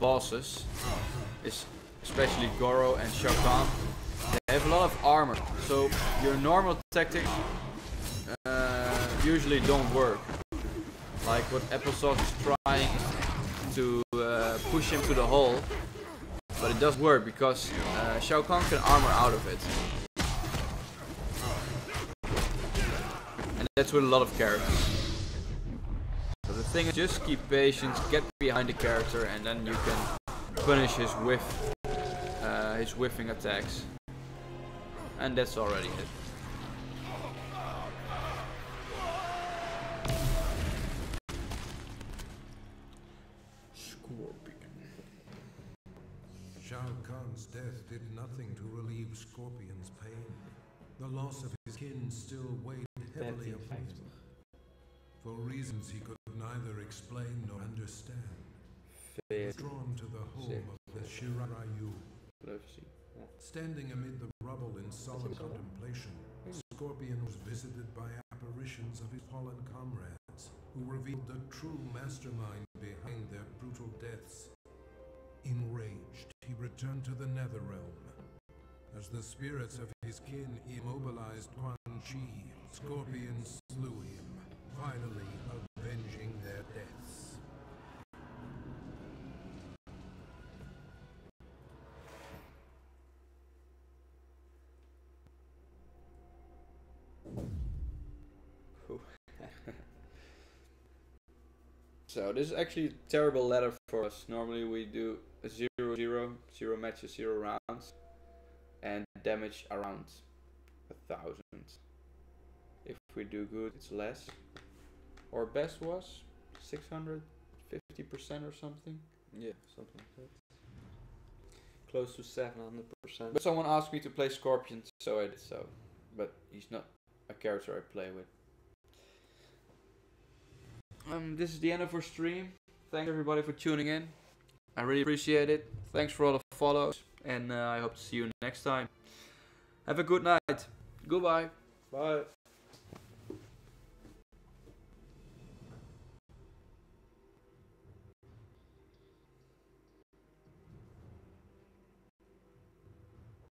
bosses, is especially Goro and Shao Kahn, they have a lot of armor. So your normal tactics uh, usually don't work. Like what Applesauce is trying to uh, push him to the hole, but it does work because uh, Shao Kahn can armor out of it. And that's with a lot of characters. So the thing is just keep patience, get behind the character and then you can punish his whiff, uh, his whiffing attacks. And that's already it. Scorpion. Shao Kahn's death did nothing to relieve Scorpion's pain. The loss of his kin still weighed heavily upon him. For reasons he could neither explain nor understand. Was drawn to the home of the Shirai Ryu. Standing amid the rubble in solemn contemplation, Scorpion was visited by apparitions of his fallen comrades, who revealed the true mastermind behind their brutal deaths. Enraged, he returned to the Netherrealm. As the spirits of his kin immobilized Quan Chi, Scorpion slew him, finally avenging their deaths. So this is actually a terrible ladder for us. Normally we do a zero zero, zero matches, zero rounds, and damage around a thousand. If we do good, it's less. Our best was 650% or something. Yeah, something like that. Close to 700%. But someone asked me to play Scorpion, so I did so. But he's not a character I play with. Um, this is the end of our stream. Thanks everybody for tuning in. I really appreciate it. Thanks for all the follows, and uh, I hope to see you next time. Have a good night. Goodbye. Bye.